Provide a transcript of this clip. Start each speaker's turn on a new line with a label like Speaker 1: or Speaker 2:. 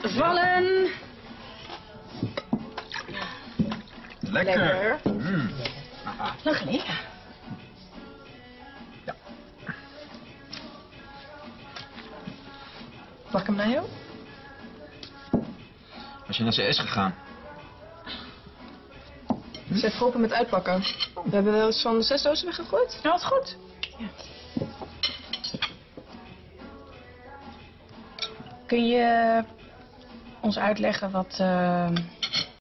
Speaker 1: vallen.
Speaker 2: Lekker.
Speaker 1: Lekker.
Speaker 2: Mm.
Speaker 1: Lang geleden.
Speaker 2: Ja.
Speaker 1: Ik hem naar jou?
Speaker 2: Was je naar CS gegaan?
Speaker 3: Ze heeft geholpen met uitpakken. We hebben wel eens van zes dozen weggegooid.
Speaker 1: Ja, wat goed. Kun je ons uitleggen wat, eh,